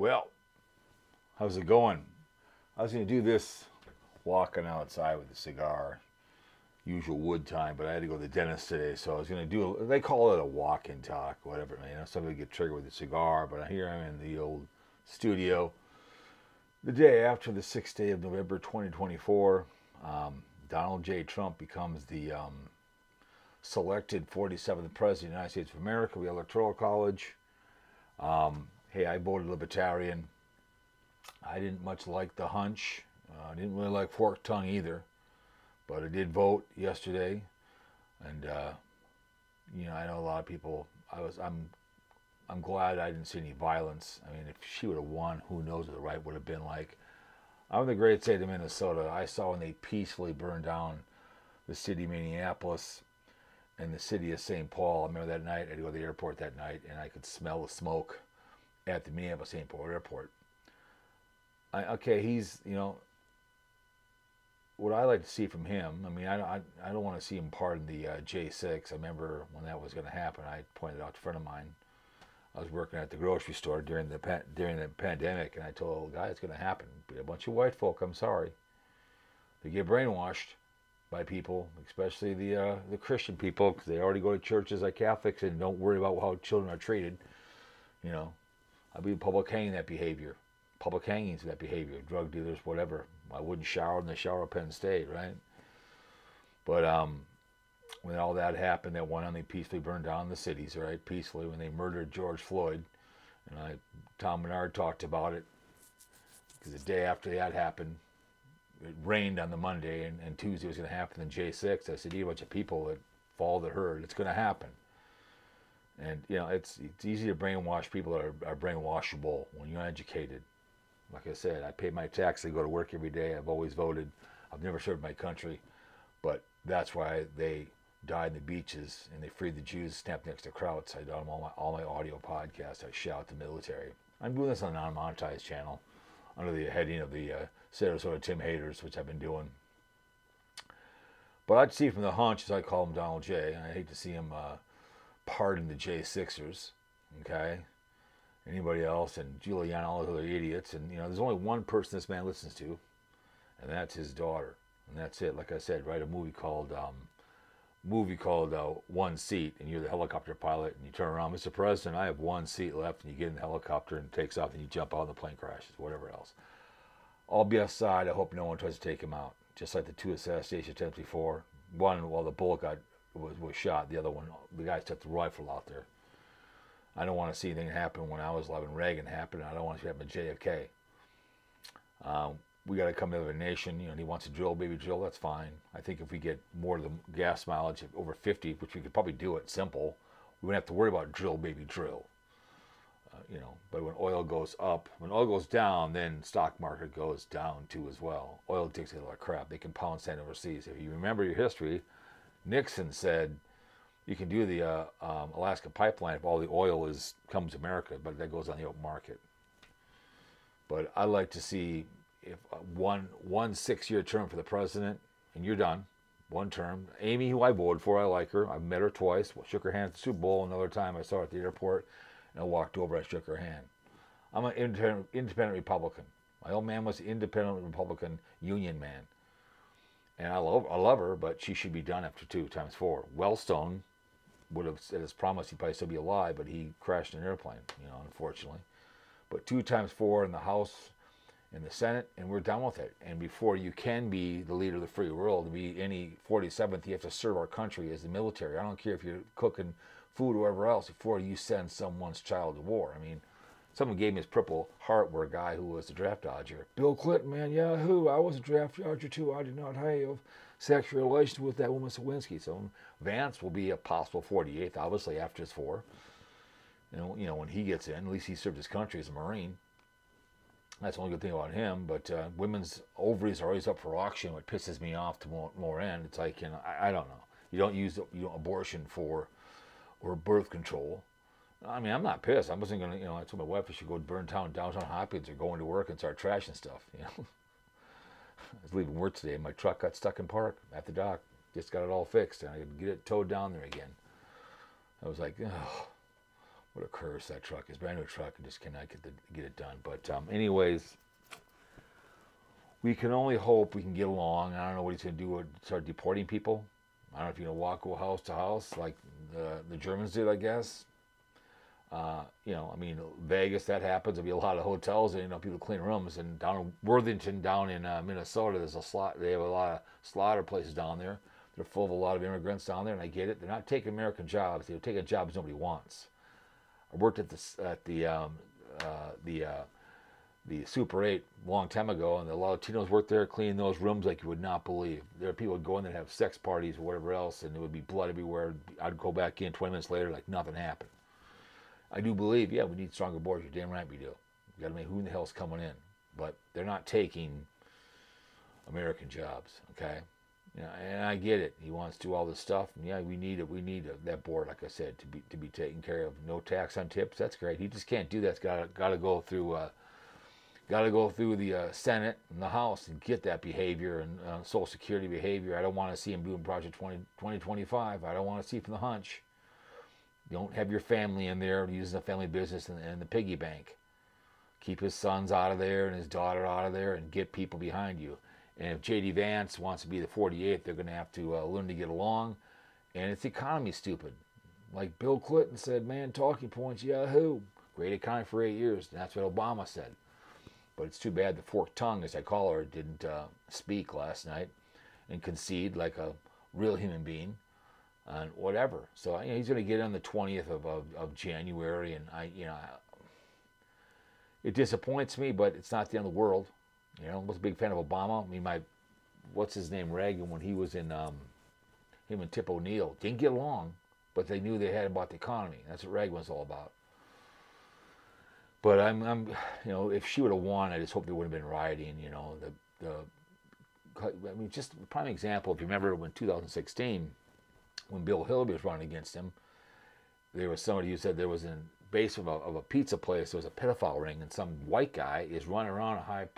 Well, how's it going? I was going to do this walking outside with a cigar, usual wood time, but I had to go to the dentist today, so I was going to do, a, they call it a walk and talk, whatever, you know, somebody get triggered with a cigar, but here I'm in the old studio. The day after the 6th day of November 2024, um, Donald J. Trump becomes the um, selected 47th President of the United States of America, the Electoral College. Um, hey, I voted Libertarian. I didn't much like the hunch. Uh, I didn't really like forked tongue either, but I did vote yesterday, and uh, you know I know a lot of people. I was I'm I'm glad I didn't see any violence. I mean, if she would have won, who knows what the right would have been like. I'm in the great state of Minnesota. I saw when they peacefully burned down the city of Minneapolis and the city of St. Paul. I remember that night. I to go to the airport that night, and I could smell the smoke at the Minneapolis St. Paul airport. I, okay, he's you know what I like to see from him. I mean, I, I, I don't want to see him pardon the uh, J6. I remember when that was going to happen. I pointed out to a friend of mine. I was working at the grocery store during the during the pandemic, and I told the guy it's going to happen. Be a bunch of white folk. I'm sorry. They get brainwashed by people, especially the uh, the Christian people, because they already go to churches like Catholics and don't worry about how children are treated. You know, I'd be public hanging that behavior, public hangings that behavior, drug dealers, whatever. I wouldn't shower in the shower of Penn State, right? But um, when all that happened, that one on they peacefully burned down the cities, right? Peacefully when they murdered George Floyd, and I, Tom Menard talked about it because the day after that happened, it rained on the Monday, and, and Tuesday was going to happen. Then J6, I said, you a bunch of people that follow the herd. It's going to happen. And you know, it's it's easy to brainwash people that are, are brainwashable when you're uneducated. Like I said, I pay my tax. I go to work every day. I've always voted. I've never served my country, but that's why they died in the beaches and they freed the Jews, snapped next to Krauts. I done all my all my audio podcasts. I shout the military. I'm doing this on a non-monetized channel under the heading of the uh, Sarasota Tim Haters, which I've been doing. But I'd see from the hunch, as I call him, Donald J. I hate to see him uh, pardon the J6ers. Okay, anybody else, and Giuliani, all those other idiots. And, you know, there's only one person this man listens to, and that's his daughter. And that's it. Like I said, write a movie called, um, movie called uh, One Seat, and you're the helicopter pilot, and you turn around, Mr. President, I have one seat left, and you get in the helicopter and it takes off, and you jump out, and the plane crashes, whatever else. All be aside, I hope no one tries to take him out. Just like the two assassination attempts before. One, while the bullet got was, was shot. The other one, the guy took the rifle out there. I don't want to see anything happen when I was 11. Reagan happened. I don't want to see happen to JFK. Um, we got to come to a nation. You know, he wants to drill, baby drill. That's fine. I think if we get more of the gas mileage over 50, which we could probably do it simple, we wouldn't have to worry about drill, baby drill. Uh, you know, but when oil goes up, when oil goes down, then stock market goes down too as well. Oil takes a lot of crap. They can pound sand overseas. If you remember your history, Nixon said you can do the uh, um, Alaska pipeline if all the oil is comes to America, but that goes on the open market. But I'd like to see if uh, one one six year term for the president, and you're done. One term. Amy, who I voted for, I like her. I've met her twice. Shook her hand at the Super Bowl. Another time I saw her at the airport, and I walked over. I shook her hand. I'm an independent, independent Republican. My old man was an independent Republican Union man and I love I love her, but she should be done after two times four. Wellstone would have said his promise he'd probably still be alive, but he crashed an airplane, you know, unfortunately. But two times four in the House, in the Senate, and we're done with it. And before you can be the leader of the free world, to be any 47th, you have to serve our country as the military. I don't care if you're cooking food or whatever else before you send someone's child to war. I mean, someone gave me his Purple Heart where a guy who was a draft dodger. Bill Clinton, man, Yahoo! I was a draft dodger too. I did not have sexual relations with that woman, Lewinsky. So Vance will be a possible 48th, obviously, after his four. Know, you know, when he gets in, at least he served his country as a Marine. That's the only good thing about him. But uh, women's ovaries are always up for auction. What pisses me off to more, more end, it's like, you know, I, I don't know. You don't use you know, abortion for or birth control I mean, I'm not pissed. I wasn't gonna, you know, I told my wife I should go burn town downtown Hopkins or go into work and start trashing stuff. You know, I was leaving work today. My truck got stuck in park at the dock. Just got it all fixed, and I could get it towed down there again. I was like, oh. what a curse that truck is. Brand new truck and just cannot get the, get it done. But um, anyways, we can only hope we can get along. I don't know what he's to do. Start deporting people. I don't know if you're to walk house to house like the, the Germans did, I guess. Uh, you know, I mean, Vegas, that happens. There'll be a lot of hotels and, you know, people clean rooms. And down in Worthington, down in uh, Minnesota, there's a slot. They have a lot of slaughter places down there. They're full of a lot of immigrants down there, and I get it. They're not taking American jobs. They're taking jobs nobody wants. I worked at the at the um, uh, the uh, the Super 8 a long time ago, and a lot of Latinos worked there cleaning those rooms like you would not believe. There are people would go in there and have sex parties or whatever else, and there would be blood everywhere. I'd go back in 20 minutes later like nothing happened. I do believe, yeah, we need stronger boards. You're damn right we do. Got to make who in the hell's coming in, but they're not taking American jobs. Okay, yeah, and I get it. He wants to do all this stuff, and yeah, we need it. We need a, that board, like I said, to be to be taken care of. No tax on tips. That's great. He just can't do that. Got got to go through. Uh, got to go through the uh, Senate and the House and get that behavior and uh, Social Security behavior. I don't want to see him doing Project 20, 2025. I don't want to see from the hunch. Don't have your family in there using the family business and, and the piggy bank. Keep his sons out of there and his daughter out of there and get people behind you. And if J.D. Vance wants to be the 48th, they're going to have to uh, learn to get along. And it's economy stupid. Like Bill Clinton said, man, talking points, yahoo. Great economy for eight years. That's what Obama said. But it's too bad the forked tongue, as I call her, didn't uh, speak last night and concede like a real human being and whatever. So you know, he's going to get on the 20th of, of, of, January, and I, you know, it disappoints me, but it's not the end of the world. You know, I was a big fan of Obama. I mean, my, what's his name, Reagan, when he was in, um, him and Tip O'Neill didn't get along, but they knew they had about the economy. That's what Reagan was all about. But I'm, I'm, you know, if she would have won, I just hope there wouldn't have been rioting. You know, the, the, I mean, just prime example. If you remember when 2016, when Bill Hillary was running against him, there was somebody who said there was a base of a, of a pizza place, there was a pedophile ring, and some white guy is running around a high,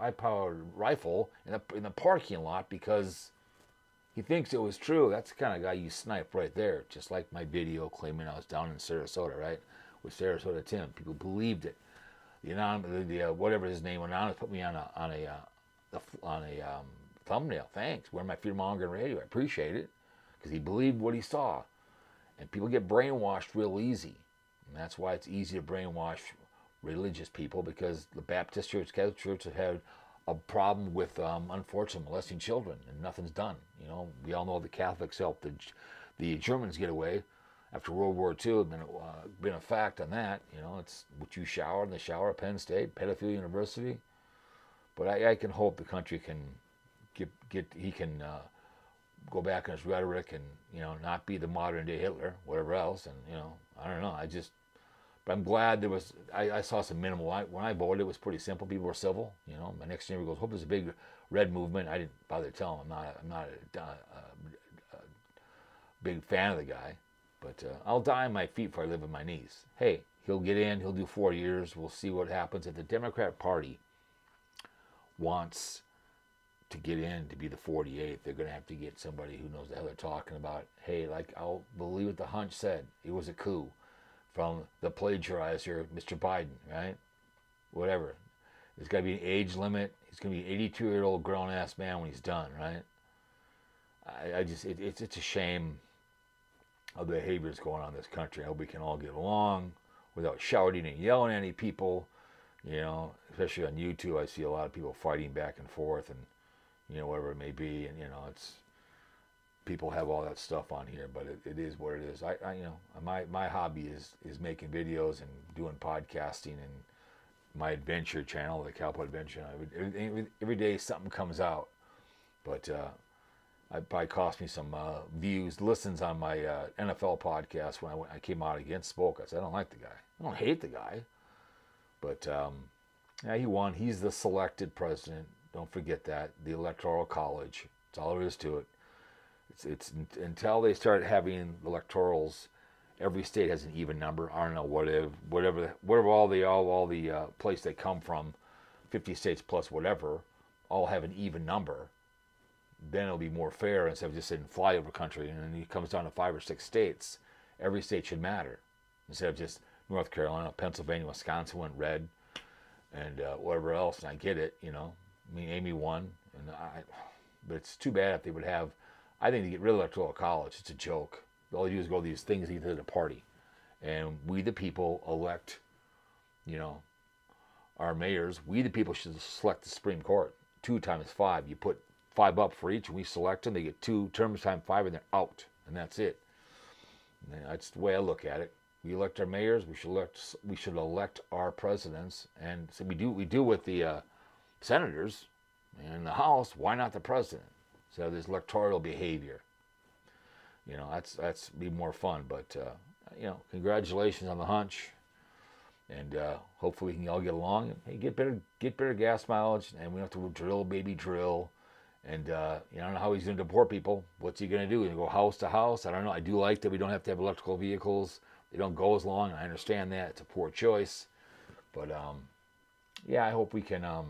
high powered rifle in the, in the parking lot because he thinks it was true. That's the kind of guy you snipe right there, just like my video claiming I was down in Sarasota, right? with Sarasota Tim. People believed it. The anonymous, the, uh, whatever his name, anonymous put me on a on a uh, on a um, thumbnail. Thanks. Wearing my Freedom Monger radio. I appreciate it because he believed what he saw. And people get brainwashed real easy, and that's why it's easy to brainwash religious people because the Baptist Church, Catholic Church have had a problem with, um, unfortunately, molesting children, and nothing's done. You know, we all know the Catholics helped the the Germans get away after World War II been, uh, been a fact on that. You know, it's what you shower in the shower at Penn State, Pedophile University. But I, I can hope the country can get, get he can uh, go back on his rhetoric and, you know, not be the modern day Hitler, whatever else. And, you know, I don't know. I just, but I'm glad there was, I, I saw some minimal, I, when I voted, it was pretty simple. People were civil. You know, my next neighbor goes, hope there's a big red movement. I didn't bother to tell him I'm not, I'm not a, a, a, a big fan of the guy. But uh, I'll die on my feet before I live on my knees. Hey, he'll get in. He'll do four years. We'll see what happens. If the Democrat Party wants to get in to be the 48th, they're going to have to get somebody who knows the hell they're talking about. Hey, like I'll believe what the hunch said. It was a coup from the plagiarizer, Mr. Biden, right? Whatever. There's got to be an age limit. He's going to be an 82 year old grown ass man when he's done, right? I, I just, it, it's, it's a shame of the behaviors going on in this country. I hope we can all get along without shouting and yelling at any people. You know, especially on YouTube, I see a lot of people fighting back and forth, and you know whatever it may be, and you know it's people have all that stuff on here, but it, it is what it is. I, I, you know my my hobby is is making videos and doing podcasting and my adventure channel, the Cowpote Adventure. Every, every day something comes out, but uh, it probably cost me some uh, views, listens on my uh, NFL podcast when I, went, I came out against Spoke. I said, I don't like the guy. I don't hate the guy. But um, yeah, he won. He's the selected president. Don't forget that. The Electoral College. That's all there is to it. It's, it's until they start having electorals, every state has an even number. I don't know whatever, whatever, whatever all the all all the uh, place they come from, 50 states plus whatever, all have an even number then it'll be more fair instead of just saying flyover country. And then it comes down to five or six states. Every state should matter instead of just North Carolina, Pennsylvania, Wisconsin went red, and uh, whatever else. And I get it, you know. I mean, Amy won, and I. But it's too bad if they would have. I think to get rid of electoral college, it's a joke. All they do is go to these things either the party, and we the people elect, you know, our mayors. We the people should select the Supreme Court. Two times five. You put five up for each, and we select them. They get two terms times five, and they're out, and that's it. And that's the way I look at it. We elect our mayors. We should elect. We should elect our presidents, and so we do. We do with the uh, senators and the House. Why not the president? So there's electoral behavior. You know, that's that's be more fun. But uh, you know, congratulations on the hunch, and uh, hopefully we can all get along. Hey, get better, get better gas mileage, and we don't have to drill, baby, drill. And uh, you know, I don't know how he's going to deport people. What's he going to do? He's go house to house? I don't know. I do like that we don't have to have electrical vehicles. They don't go as long. I understand that. It's a poor choice. But um, yeah, I hope we can um,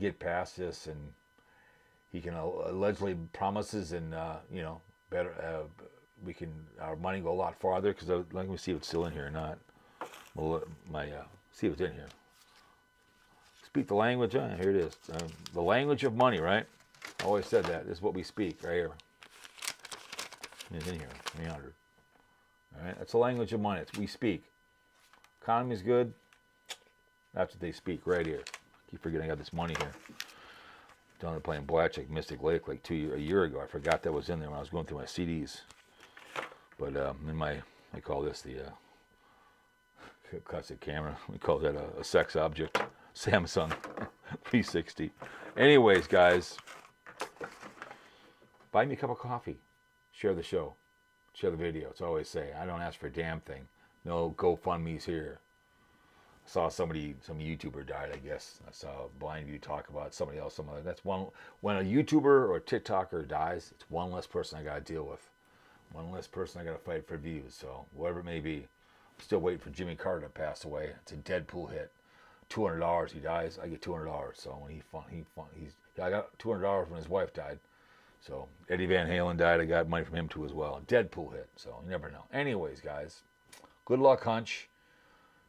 get past this and he can uh, allegedly promises and, uh, you know, better, uh, we can, our money go a lot farther because let me see if it's still in here or not. Well, my, uh, see if it's in here speak the language. Uh, here it is. Uh, the language of money, right? I always said that. This is what we speak right here. It's in here, 300. All right, that's the language of money. It's we speak. Economy's good. That's what they speak right here. Keep forgetting I got this money here. There playing blackjack, Mystic Lake, like two a year ago. I forgot that was in there when I was going through my CDs. But um, in my, I call this the uh, classic camera. We call that a, a sex object. Samsung P60. Anyways, guys, buy me a cup of coffee. Share the show. Share the video. It's always say. I don't ask for a damn thing. No GoFundMe's here. Saw somebody, some YouTuber died, I guess. I saw Blind View talk about somebody else. Some other. That's one. When a YouTuber or a TikToker dies, it's one less person I got to deal with. One less person I got to fight for views. So whatever it may be, I'm still waiting for Jimmy Carter to pass away. It's a Deadpool hit two hundred dollars. He dies, I get two hundred dollars. So when he fun, he fun, he's I got two hundred dollars when his wife died. So Eddie Van Halen died. I got money from him too as well. Deadpool hit. So you never know. Anyways, guys, good luck, hunch.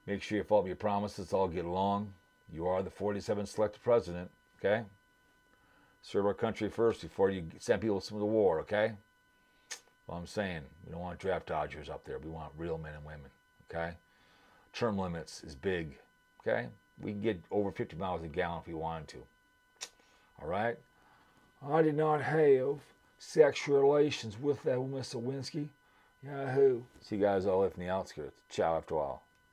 Make sure you follow your promises. All get along. You are the 47th selected president. Okay. Serve our country first before you send people to the war. Okay. Well, I'm saying we don't want draft dodgers up there. We want real men and women. Okay. Term limits is big. Okay. We can get over 50 miles a gallon if we wanted to. All right? I did not have sexual relations with that Miss Lewinsky. Yahoo. See you guys all live in the outskirts. Ciao after a while.